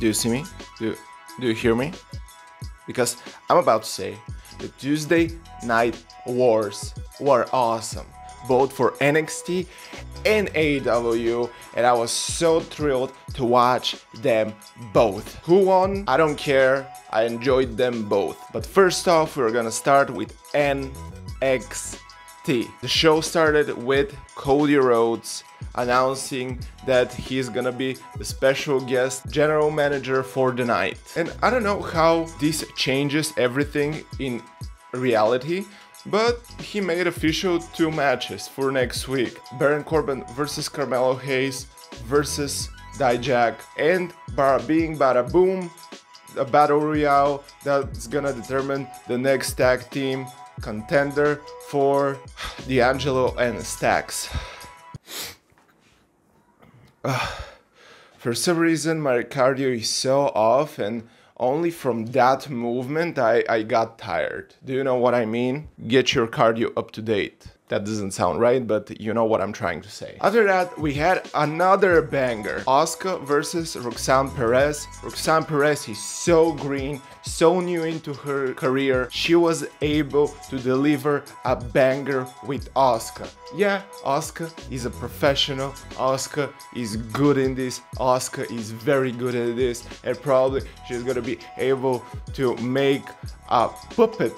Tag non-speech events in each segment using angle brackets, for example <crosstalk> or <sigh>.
Do you see me? Do, do you hear me? Because I'm about to say the Tuesday Night Wars were awesome, both for NXT and AEW, and I was so thrilled to watch them both. Who won? I don't care. I enjoyed them both. But first off, we're gonna start with NXT. The show started with Cody Rhodes announcing that he's gonna be the special guest general manager for the night. And I don't know how this changes everything in reality, but he made official two matches for next week. Baron Corbin versus Carmelo Hayes versus Dijak and bada boom a battle royale that's gonna determine the next tag team contender for D'Angelo and Stacks. <sighs> Uh, for some reason, my cardio is so off, and only from that movement I, I got tired. Do you know what I mean? Get your cardio up to date. That doesn't sound right, but you know what I'm trying to say. After that, we had another banger. Asuka versus Roxanne Perez. Roxanne Perez is so green, so new into her career. She was able to deliver a banger with Asuka. Yeah, Asuka is a professional. Asuka is good in this. Asuka is very good at this. And probably she's gonna be able to make a puppet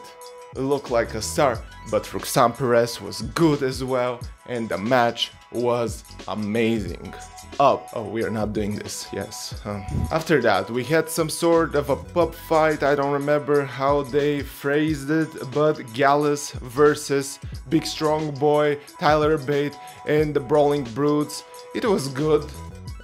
look like a star, but Roxanne Perez was good as well, and the match was amazing. Oh, oh, we are not doing this, yes. Um, after that, we had some sort of a pub fight, I don't remember how they phrased it, but Gallus versus Big Strong Boy, Tyler Bate, and the Brawling Brutes. It was good.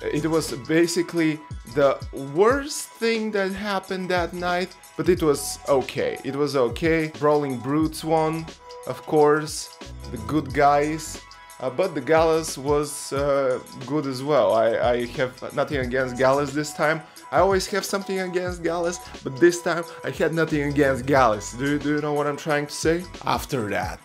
It was basically the worst thing that happened that night, but it was okay. It was okay. Brawling Brutes won, of course, the good guys. Uh, but the Gallus was uh, good as well. I, I have nothing against Gallus this time. I always have something against Gallus, but this time I had nothing against Gallus. Do, do you know what I'm trying to say? After that,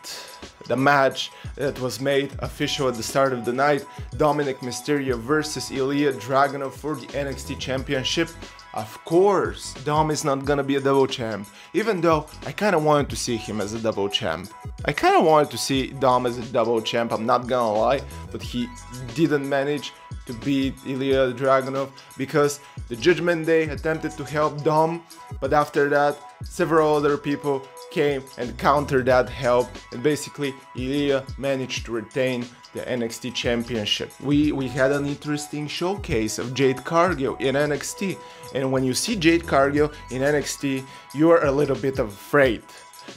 the match that was made official at the start of the night Dominik Mysterio versus Ilja Dragunov for the NXT Championship. Of course, Dom is not gonna be a double champ, even though I kinda wanted to see him as a double champ. I kinda wanted to see Dom as a double champ, I'm not gonna lie, but he didn't manage to beat Ilja Dragunov because the Judgment Day attempted to help Dom, but after that, several other people came and countered that help and basically Ilja managed to retain the NXT championship. We we had an interesting showcase of Jade Cargill in NXT and when you see Jade Cargill in NXT you are a little bit afraid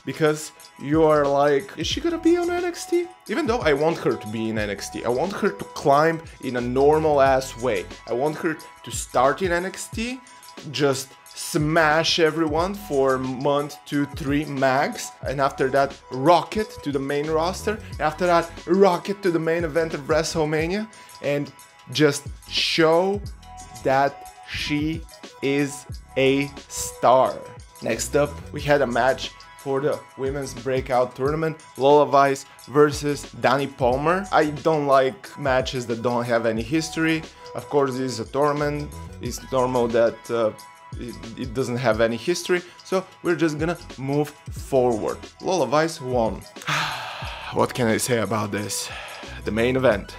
because you are like, is she gonna be on NXT? Even though I want her to be in NXT, I want her to climb in a normal ass way. I want her to start in NXT, just smash everyone for month two, three max, and after that, rocket to the main roster. After that, rocket to the main event of WrestleMania, and just show that she is a star. Next up, we had a match for the women's breakout tournament Lola Vice versus Dani Palmer. I don't like matches that don't have any history. Of course, this is a tournament. It's normal that uh, it, it, doesn't have any history, so we're just gonna move forward. Vice won. <sighs> what can I say about this? The main event.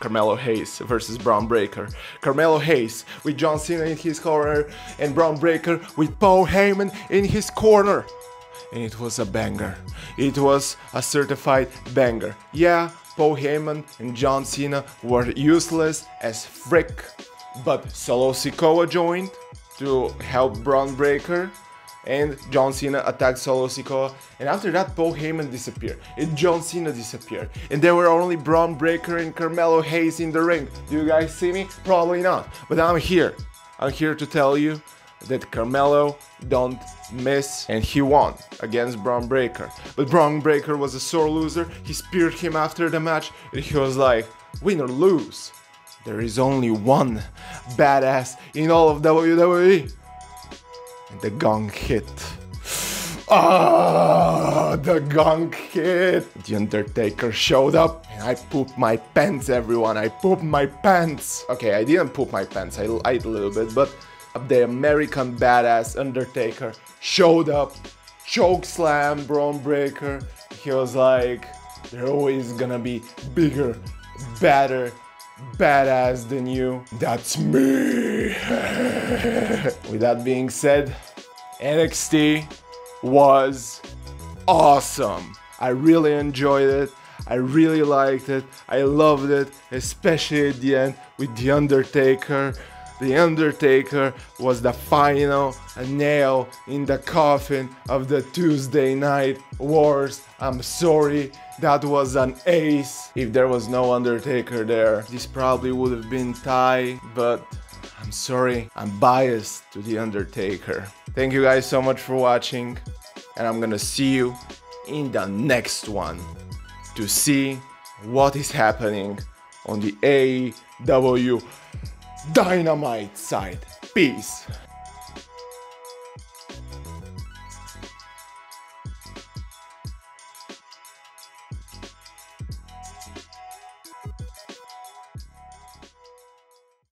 Carmelo Hayes versus Bron Breakker. Carmelo Hayes with John Cena in his corner and Bron Breakker with Paul Heyman in his corner. And it was a banger. It was a certified banger. Yeah, Paul Heyman and John Cena were useless as frick, but Solo Sikoa joined to help Bron Breakker and John Cena attacked Solo Sikoa and after that Paul Heyman disappeared and John Cena disappeared and there were only Bron Breakker and Carmelo Hayes in the ring. Do you guys see me? Probably not, but I'm here. I'm here to tell you that Carmelo don't miss and he won against Bron Breakker. But Bron Breakker was a sore loser. He speared him after the match and he was like, win or lose. There is only one badass in all of WWE. And the gong hit. Ah, the gong hit. The Undertaker showed up and I pooped my pants, everyone. I pooped my pants. Okay, I didn't poop my pants. I lied a little bit, but the American Badass Undertaker showed up, choke slam Bron Breakker. He was like, they're always gonna be bigger, better, badass than you. That's me. With that being said, NXT was awesome. I really enjoyed it. I really liked it. I loved it, especially at the end with The Undertaker. The Undertaker was the final nail in the coffin of the Tuesday Night Wars. I'm sorry, that was an ace. If there was no Undertaker there, this probably would have been tie, but I'm sorry, I'm biased to The Undertaker. Thank you guys so much for watching, and I'm gonna see you in the next one to see what is happening on the AEW Dynamite side. Peace.